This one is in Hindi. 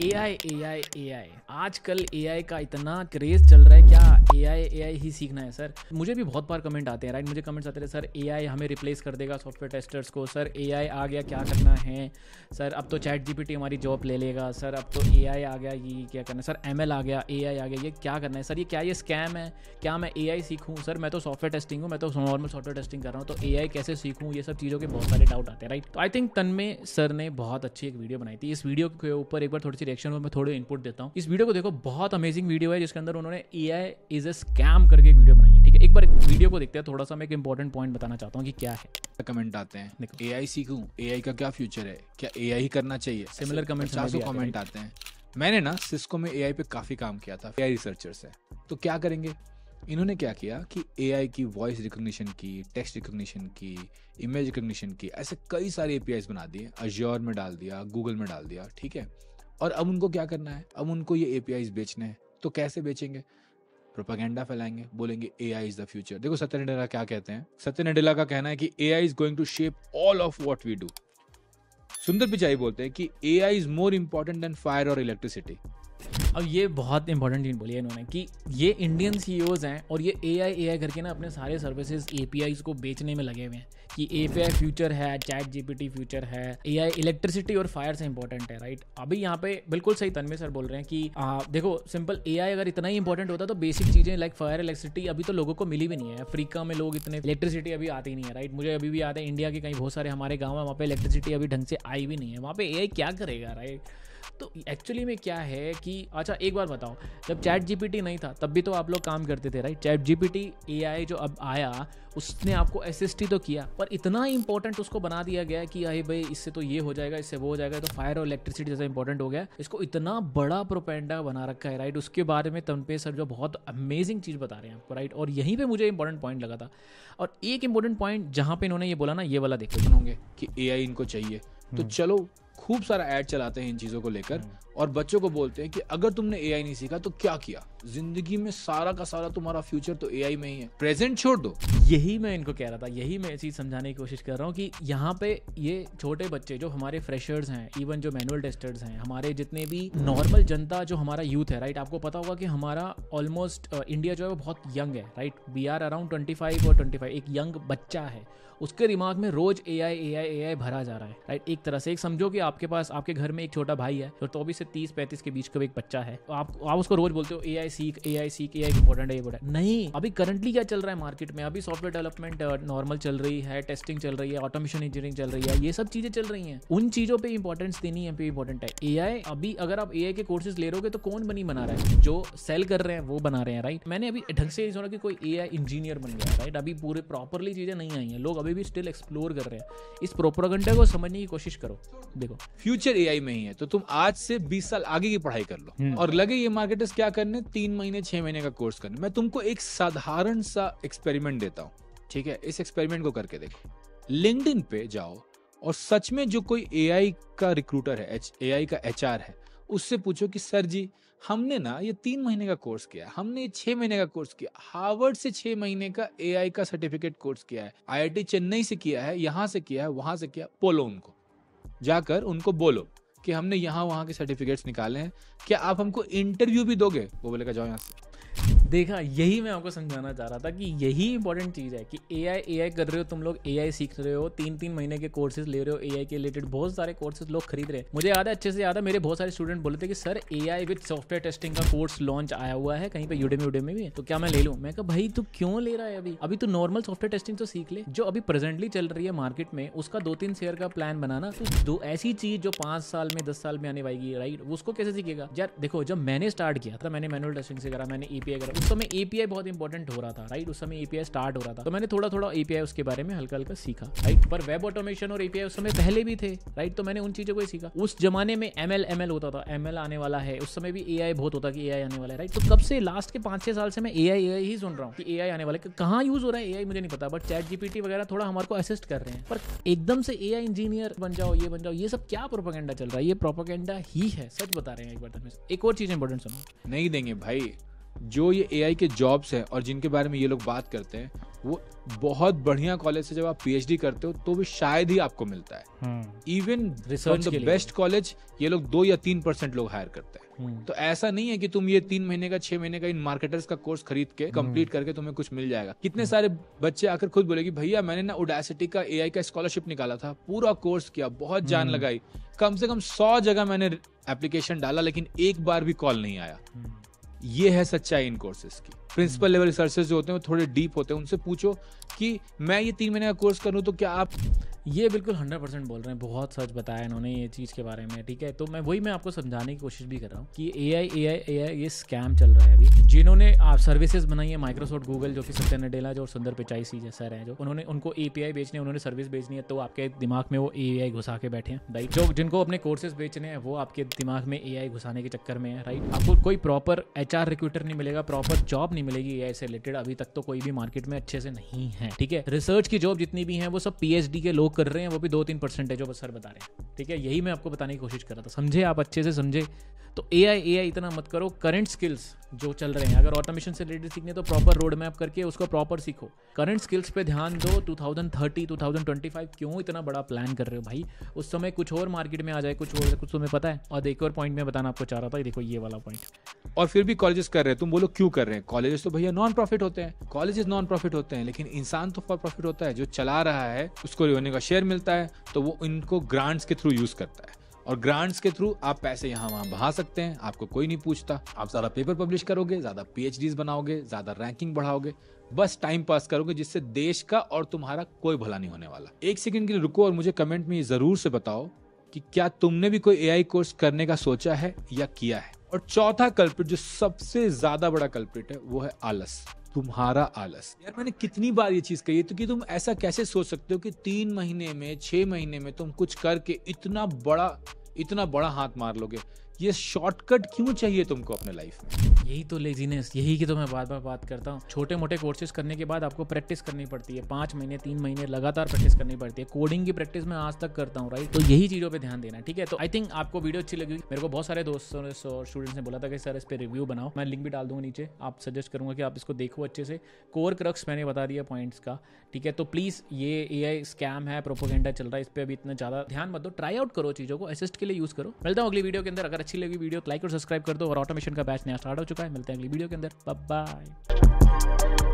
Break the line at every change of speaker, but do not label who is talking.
ए आई ए आई ए आई आजकल ए आई का इतना क्रेज चल रहा है, क्या ए आई ए आई ही सीखना है, सर? मुझे भी बहुत बार कमेंट आते हैं राइट मुझे कमेंट्स आते हैं, सर ए आई हमें रिप्लेस कर देगा सॉफ्टवेयर टेस्टर्स को। सर ए आई आ गया, क्या करना है? सर, अब तो चैट जी पी टी हमारी जॉब ले लेगा। सर, अब तो ए आई आ गया, ये क्या करना है? सर एम एल आ गया ए आई आ गया, ये क्या करना है? सर, ये क्या, ये स्कैम है? क्या मैं ए आई सीखूँ? सर, मैं तो सॉफ्टवेयर टेस्टिंग हूँ, मैं तो नॉर्मल सॉफ्टवेयर टेस्टिंग कर रहा हूँ तो ए आई कैसे सीखूँ? ये सब चीज़ों के बहुत सारे डाउट आते हैं राइट तो आई थिंक तन्मय सर ने बहुत अच्छी एक वीडियो बनाई थी। इस वीडियो के ऊपर एक बार थोड़ी सी रिएक्शन मैं थोड़े इनपुट देता हूँ। इस वीडियो को देखो बहुत अमेजिंग वीडियो है जिसके अंदर उन्होंने ए आई इज़ ए स्कैम करके एक वीडियो बनाई है ठीक है? एक बार वीडियो को देखते हैं थोड़ा सा मैं एक इंपॉर्टेंट पॉइंट बताना चाहता हूँ कि क्या है।
कमेंट आते हैं
देखो।
ए आई सीखूं? ए आई का क्या फ्यूचर है? क्या ए आई ही करना चाहिए?
हमें भी
कमेंट आते हैं मैंने ना सिस्को में ए आई पे काफ़ी काम किया था ए आई रिसर्चर से। तो क्या करेंगे? इन्होंने क्या किया कि ए आई की वॉइस रिकॉग्निशन की टेक्स्ट रिकॉग्निशन की इमेज रिकॉग्निशन की ऐसे कई सारे ए बना दिए अज्योर में डाल दिया गूगल में डाल दिया ठीक है? और अब उनको क्या करना है? अब उनको ये ए बेचने हैं। तो कैसे बेचेंगे? प्रोपागेंडा फैलाएँगे, बोलेंगे A I is the future देखो सत्य नडेला क्या कहते हैं? सत्य नडेला का कहना है कि A I is going to shape all of what we do Sundar Pichai बोलते हैं कि A I is more important than fire और इलेक्ट्रिसिटी
अब ये बहुत इंपॉर्टेंट चीज़ बोली है इन्होंने कि ये इंडियन सी हैं और ये ए आई ए आई करके ना अपने सारे सर्विसेज़ ए पी आईज को बेचने में लगे हुए हैं कि ए पी आई फ्यूचर है chat G P T future है ए आई इलेक्ट्रिसिटी और फायर से इंपॉर्टेंट है राइट अभी यहाँ पे बिल्कुल सही तन्मय सर बोल रहे हैं कि आ, देखो सिंपल ए आई अगर इतना ही इंपॉर्टेंट होता तो बेसिक चीज़ें लाइक फायर इलेक्ट्रिसिटी अभी तो लोगों को मिली भी नहीं है। अफ्रीका में लोग इतने इलेक्ट्रिसिटी अभी आती नहीं है राइट मुझे अभी भी याद है इंडिया के कहीं बहुत सारे हमारे गाँव है वहाँ पे इलेक्ट्रिसिटी अभी ढंग से आई भी नहीं है। वहाँ पे ए आई क्या करेगा राइट तो एक्चुअली में क्या है कि अच्छा एक बार बताओ जब चैट जीपीटी नहीं था तब भी तो आप लोग काम करते थे राइट चैट जीपीटी एआई जो अब आया उसने आपको असिस्ट ही तो किया पर इतना इंपॉर्टेंट उसको बना दिया गया कि अरे भाई इससे तो ये हो जाएगा इससे वो हो जाएगा तो फायर और इलेक्ट्रिसिटी जैसा इंपॉर्टेंट हो गया। इसको इतना बड़ा प्रोपेंडा बना रखा है राइट उसके बारे में तनपे सर जो बहुत अमेजिंग चीज़ बता रहे हैं आपको राइट और यहीं पर मुझे इंपॉर्टेंट पॉइंट लगा था। और एक इंपॉर्टेंट पॉइंट जहाँ पे इन्होंने ये बोला ना ये वाला देखो
होंगे कि ए आई इनको चाहिए। तो चलो खूब सारा ऐड चलाते हैं इन चीज़ों को लेकर। और बच्चों को बोलते हैं कि अगर तुमने एआई नहीं सीखा तो क्या किया? ज़िंदगी में सारा का सारा तुम्हारा फ्यूचर तो एआई में ही है। प्रेजेंट छोड़ दो।
यही मैं इनको कह रहा था, यही मैं चीज़ समझाने की कोशिश कर रहा हूँ कि यहाँ पे ये छोटे बच्चे जो हमारे फ्रेशर्स हैं इवन जो मैनुअल टेस्टर्स हैं, हमारे जितने भी नॉर्मल जनता जो हमारा यूथ है राइट आपको पता होगा कि हमारा ऑलमोस्ट इंडिया जो है वो बहुत यंग है right we are around twenty five और ट्वेंटी फाइव एक यंग बच्चा है। उसके दिमाग में रोज ए आई ए आई ए आई भरा जा रहा है राइट एक तरह से एक समझो कि आपके पास, आपके घर में एक छोटा भाई है तो चौबीस से तीस पैंतीस के बीच का एक बच्चा है। तो आप आप उसको रोज बोलते हो ए आई सीख ए आई सीख ए आई इंपॉर्टेंट है इंपॉर्टेंट नहीं। अभी करंटली क्या चल रहा है मार्केट में? अभी सॉफ्टवेयर डेवलपमेंट नॉर्मल चल रही है टेस्टिंग चल रही है ऑटोमेशन इंजीनियरिंग चल रही है ये सब चीज़ें चल रही हैं। उन चीज़ों पे इंपॉर्टेंस देनी है पे इंपॉर्टेंट है। ए आई अभी अगर आप ए आई के कोर्सेज ले रहे तो कौन बनी बना रहा है? जो सेल कर रहे हैं वो बना रहे हैं राइट मैंने अभी ढंग से सुना कि कोई ए आई इंजीनियर बन गया राइट अभी पूरे प्रॉपरली चीज़ें नहीं आई हैं। लोग अभी भी स्टिल एक्सप्लोर कर रहे हैं। इस प्रोपोगंडा को समझने की कोशिश करो। देखो।
फ्यूचर एआई में ही है। तो तुम आज से बीस साल आगे की पढ़ाई कर लो। और लगे ये मार्केटर्स क्या करने? तीन महीने छह महीने का कोर्स करने। मैं तुमको एक साधारण सा एक्सपेरिमेंट देता हूँ ठीक है? इस एक्सपेरिमेंट को करके देखो। लिंक्डइन पे जाओ और सच में जो कोई एआई का रिक्रूटर है एआई का एचआर है उससे पूछो कि सर जी हमने ना ये तीन महीने का कोर्स किया हमने छह महीने का कोर्स किया हार्वर्ड से छह महीने का ए का सर्टिफिकेट कोर्स किया है आईआईटी चेन्नई से किया है यहाँ से किया है वहाँ से किया बोलो उनको। जाकर उनको बोलो। कि हमने यहाँ वहाँ के सर्टिफिकेट्स निकाले हैं, क्या आप हमको इंटरव्यू भी दोगे? वो बोलेगा, जाओ यहाँ से।
देखा, यही मैं आपको समझाना चाह रहा था कि यही इंपॉर्टेंट चीज़ है कि ए आई ए आई कर रहे हो, तुम लोग ए आई सीख रहे हो तीन तीन महीने के कोर्सेज ले रहे हो ए आई के रिलेटेड बहुत सारे कोर्सेज लोग खरीद रहे हैं। मुझे याद है, अच्छे से याद है, मेरे बहुत सारे स्टूडेंट बोले थे कि, sir A I with software testing का कोर्स लॉन्च आया हुआ है कहीं पर यूडे यूडे में? भी तो क्या मैं ले लूँ? मैं कहा, भाई, तू क्यों ले रहा है अभी? अभी तो नॉर्मल सॉफ्टवेयर टेस्टिंग तो सीख ले। जो अभी प्रेजेंटली चल रही है मार्केट में, उसका दो तीन शेयर का प्लान बनाना तो दो ऐसी चीज़ जो पाँच साल में, दस साल में आने वाएगी राइट उसको कैसे सीखेगा? यार, देखो, जब मैंने स्टार्ट किया था, मैंने मैनुअल टेस्टिंग से करा, मैंने ईपीआई करा उस समय एपीआई बहुत इंपॉर्टेंट हो रहा था राइट उस समय एपीआई स्टार्ट हो रहा था। तो मैंने थोड़ा थोड़ा एपीआई उसके बारे में हल्का हल्का सीखा राइट पर वेब ऑटोमेशन और एपीआई उस समय पहले भी थे राइट तो मैंने उन चीज़ों को ही सीखा। उस जमाने में एम एल एम एल होता था एमएल आने वाला है। उस समय भी एआई बहुत होता कि ए आई आने वाला है राइट तो कब से लास्ट के पाँच छह साल से मैं ए आई ही सुन रहा हूँ कि ए आई आने वाला है। कहाँ यूज़ हो रहा है ए आई मुझे नहीं पता बट चैट जीपीटी वगैरह थोड़ा हमारे को असिस्ट कर रहे हैं। पर एकदम से ए आई इंजीनियर बन जाओ, ये बन जाओ, ये सब क्या प्रोपोगेंडा चल रहा है? ये प्रोपोगेंडा ही है, सच बता रहे हैं एक बार एक और चीज़ इंपॉर्टेंट सुनो।
नहीं देंगे भाई। जो ये एआई के जॉब्स हैं और जिनके बारे में ये लोग बात करते हैं वो बहुत बढ़िया कॉलेज से जब आप पीएचडी करते हो तो भी शायद ही आपको मिलता है।
Hmm,
even the best college ये लोग दो या तीन परसेंट लोग हायर करते हैं।
हम्म,
तो ऐसा नहीं है कि तुम ये तीन महीने का छह महीने का इन मार्केटर्स का कोर्स खरीद के कंप्लीट करके तुम्हें कुछ मिल जाएगा। कितने सारे बच्चे आकर खुद बोले कि भैया मैंने ना उडासिटी का एआई का स्कॉलरशिप निकाला था पूरा कोर्स किया बहुत जान लगाई। कम से कम सौ जगह मैंने एप्लीकेशन डाला लेकिन एक बार भी कॉल नहीं आया।
हम्म।
ये है सच्चाई इन कोर्सेज की। प्रिंसिपल लेवल रिसर्चेस जो होते हैं वो थोड़े डीप होते हैं उनसे पूछो कि मैं ये तीन महीने का कोर्स करूँ तो क्या आप
ये बिल्कुल हंड्रेड परसेंट बोल रहे हैं। बहुत सच बताया इन्होंने ये चीज़ के बारे में, ठीक है? तो मैं वही मैं आपको समझाने की कोशिश भी कर रहा हूँ कि ए आई ए आई ए आई ये स्कैम चल रहा है अभी। जिन्होंने, आप सर्विसेज़ बनाई है माइक्रोसॉफ्ट गूगल जो कि सत्य नडेला जो सुंदर पिचाई सी सर हैं जो, उन्होंने, उनको ए पी आई बेचने, उन्होंने सर्विस बेचनी है तो आपके दिमाग में वो ए आई घुसा के बैठे हैं राइट जो, जिनको अपने कोर्सेज बेचने हैं, वो आपके दिमाग में ए आई घुसाने के चक्कर में है राइट आपको कोई प्रॉपर एच आर रिक्रूटर नहीं मिलेगा प्रॉपर जॉब नहीं मिलेगी ए आई से रिलेटेड अभी तक तो कोई भी मार्केट में अच्छे से नहीं है, ठीक है? रिसर्च की जॉब जितनी भी है, वो सब पी एच डी के लोग कर रहे हैं, वो भी दो तीन परसेंट है जो सर बता रहे हैं। ठीक है? यही मैं आपको बताने की कोशिश कर रहा था। समझे आप? अच्छे से समझे। तो ए आई ए आई इतना मत करो। करंट स्किल्स जो चल रहे हैं, अगर ऑटोमेशन से रिलेटेड सीखने तो प्रॉपर रोड मैप करके उसको प्रॉपर सीखो। करंट स्किल्स पे ध्यान दो। 2030 2025 क्यों इतना बड़ा प्लान कर रहे हो भाई? उस समय कुछ और मार्केट में आ जाए, कुछ और, कुछ तुम्हें पता है? और एक और पॉइंट में बताना आपको चाह रहा था। देखो, ये वाला पॉइंट
और फिर भी कॉलेजेस कर रहे हैं। तुम बोलो, क्यों कर रहे हैं? कॉलेजेस तो भैया नॉन प्रॉफिट होते हैं। कॉलेजेस नॉन प्रॉफिट होते हैं, लेकिन इंसान तो फॉर प्रॉफिट होता है। जो चला रहा है, उसको रेवेन्यू का शेयर मिलता है तो वो इनको ग्रांट्स के थ्रू यूज़ करता है। और ग्रांट्स के थ्रू आप पैसे यहाँ वहाँ बहा सकते हैं, आपको कोई नहीं पूछता। आप ज़्यादा पेपर पब्लिश करोगे, ज़्यादा पीएचडीज बनाओगे, ज़्यादा रैंकिंग बढ़ाओगे। बस टाइम पास करोगे, जिससे देश का और तुम्हारा कोई भला नहीं होने वाला। एक सेकंड के लिए रुको और मुझे कमेंट में ये ज़रूर से बताओ कि क्या तुमने भी कोई एआई कोर्स करने का सोचा है या किया है? और चौथा कल्प्रिट जो सबसे ज़्यादा बड़ा कल्प्रिट है, वो है आलस। तुम्हारा आलस। यार, मैंने कितनी बार ये चीज़ कही है तो कि तुम ऐसा कैसे सोच सकते हो कि तीन महीने में, छह महीने में तुम कुछ करके इतना बड़ा इतना बड़ा हाथ मार लोगे? ये शॉर्टकट क्यों चाहिए तुमको अपने लाइफ में?
यही तो लेजीनेस यही की तो मैं बार बार बात करता हूँ। छोटे मोटे कोर्सेज करने के बाद आपको प्रैक्टिस करनी पड़ती है। पाँच महीने, तीन महीने लगातार प्रैक्टिस करनी पड़ती है। कोडिंग की प्रैक्टिस मैं आज तक करता हूँ राइट तो यही चीज़ों पर ध्यान देना है ठीक है? तो आई थिंक आपको वीडियो अच्छी लगी मेरे को बहुत सारे दोस्तों ने और स्टूडेंट्स ने बोला था कि, सर, इस पर रिव्यू बनाओ। मैं लिंक भी डाल दूँगा नीचे। आप सजेस्ट करूँगा कि आप इसको देखो अच्छे से। कोर क्रक्स मैंने बता दिया पॉइंट्स का, ठीक है? तो प्लीज़ ये ए आई स्कैम है प्रोपोगेंडा चल रहा है, इस पर अभी इतना ज़्यादा ध्यान मत दो। ट्राई आउट करो चीज़ों को असिस्ट के लिए यूज़ करो। मिलता हूँ अगली वीडियो के अंदर। अगर अच्छी लगी वीडियो लाइक और सब्सक्राइब कर दो और ऑटोमेशन का बैच नया स्टार्ट हो। चुका है मिलते हैं अगली वीडियो के अंदर। बाय